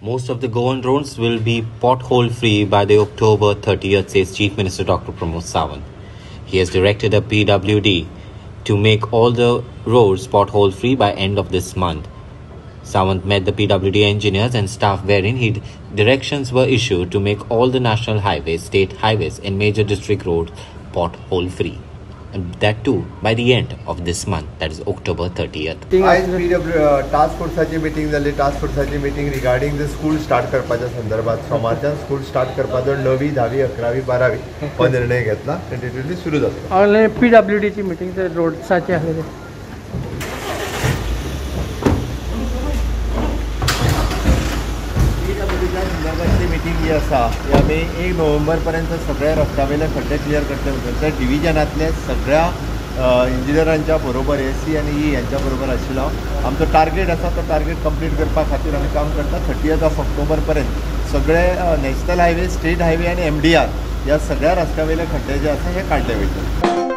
Most of the Goan roads will be pothole free by the October 30th, says Chief Minister Dr. Pramod Sawant. He has directed a PWD to make all the roads pothole free by end of this month. Sawant met the PWD engineers and staff wherein he directions were issued to make all the national highways, state highways and major district roads pothole free. That too by the end of this month, that is October 30th. आयज P W task फोर्साची meeting जाली task फोर्साची meeting regarding the school start करपाच्या संदर्भात सोमारच्यान school start करपाचो णवी धावी अकरावी बारावी हो निर्णय घेतला. टेंटेटिवली सुरू जातलो आणि पी डब्ल्यू डीची मिटींग ते रोडसाची आसलेली संदर्भातली जी आसा ती आमी एक नोव्हेंबर पर्यंत सगळ्या रस्त्यावेले खड्डे क्लियर करतले म्हणून. त्या डिव्हिजनांतले सगळ्या इंजिनियरांच्या बरोबर ए सी आनी ई यांच्या बरोबर आशिल्लो आमचो टार्गेट आसा तो टार्गेट कंप्लीट करपा खातीर आमी काम करता. थर्टीएथ ऑफ ऑक्टोबर पर्यंत सगळे नॅशनल हायवे स्टेट हायवे आनी एम डी आर ह्या सगळ्या रस्त्यावेले खड्डे जे आसा हे काडले वयतले